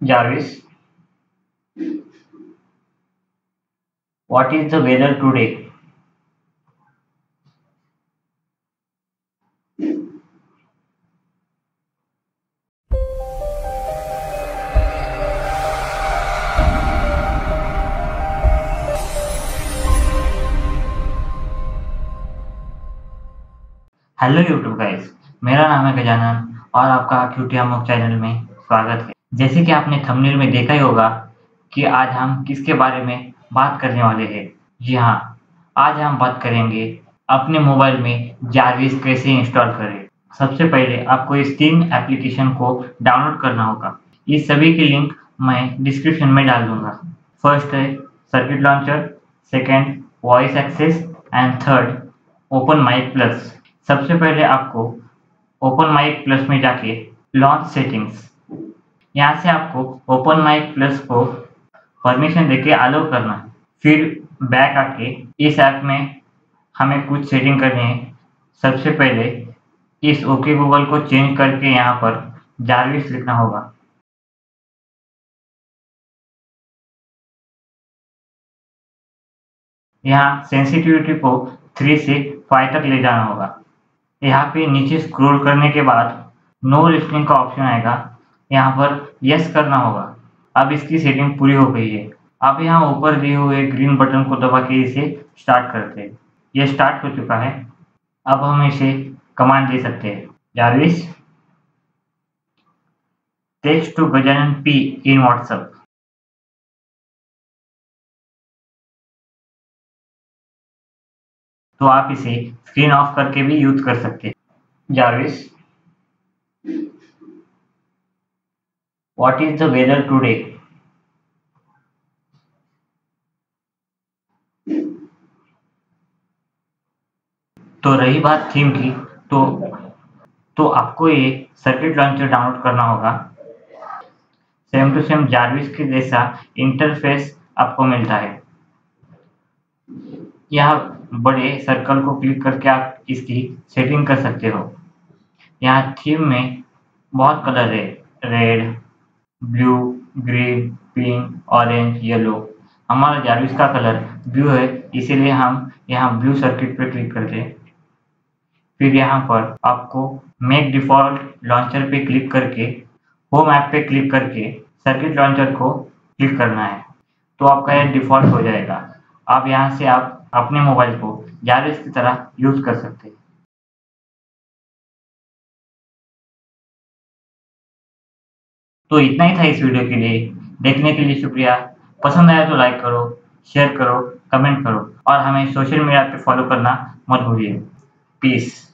Jarvis, what is the weather today? Hello YouTube guys मेरा नाम है गजानन और आपका क्यूटिया मुख चैनल में स्वागत है जैसे कि आपने थंबनेल में देखा ही होगा कि आज हम किसके बारे में बात करने वाले हैं। जी हाँ आज हम बात करेंगे अपने मोबाइल में जारविस कैसे इंस्टॉल करें। सबसे पहले आपको इस तीन एप्लीकेशन को डाउनलोड करना होगा। इस सभी की लिंक मैं डिस्क्रिप्शन में डाल दूँगा। फ़र्स्ट है circuit launcher, second voice access and third open mic plus. सबसे पहले आपको ओपन माइक प्लस में जाके लॉन्च सेटिंग्स। यहाँ से आपको ओपन माइक प्लस को परमिशन देके अलो करना है। फिर बैक आके इस ऐप में हमें कुछ सेटिंग करनी है। सबसे पहले इस ओके गूगल को चेंज करके यहाँ पर जारविस लिखना होगा। यहाँ सेंसिटिविटी को थ्री से फाइव तक ले जाना होगा। यहाँ पे नीचे स्क्रॉल करने के बाद नो लिस्टिंग का ऑप्शन आएगा। यहाँ पर यस करना होगा। अब इसकी सेटिंग पूरी हो गई है। अब यहाँ ऊपर दिए हुए ग्रीन बटन को दबा के इसे स्टार्ट करते हैं। ये स्टार्ट हो चुका है। अब हम इसे कमांड दे सकते हैं। Jarvis text to Gajanan P in WhatsApp तो आप इसे स्क्रीन ऑफ़ करके भी यूज़ कर सकते हैं। Jarvis what is the weather today तो रही बात थीम की तो तो आपको ये सर्किट लॉन्चर डाउनलोड करना होगा। सेम टू सेम जारविस के जैसा इंटरफेस आपको मिलता है। यहाँ बड़े सर्कल को क्लिक करके आप इसकी सेटिंग कर सकते हो। यहाँ थीम में बहुत कलर है red blue green pink, orange, yellow. हमारा जारविस का कलर ब्लू है, इसीलिए हम यहाँ ब्लू सर्किट पे क्लिक करते हैं। फिर यहाँ पर आपको मेक डिफ़ॉल्ट लॉन्चर पे क्लिक करके होम ऐप पे क्लिक करके सर्किट लॉन्चर को क्लिक करना है। तो आपका यह डिफ़ॉल्ट हो जाएगा। अब यहाँ से आप अपने मोबाइल को जारविस की तरह यूज़ कर सकते हैं। तो इतना ही था इस वीडियो के लिए। देखने के लिए शुक्रिया। पसंद आया तो लाइक करो शेयर करो कमेंट करो और हमें सोशल मीडिया पे फॉलो करना मत भूलिए। पीस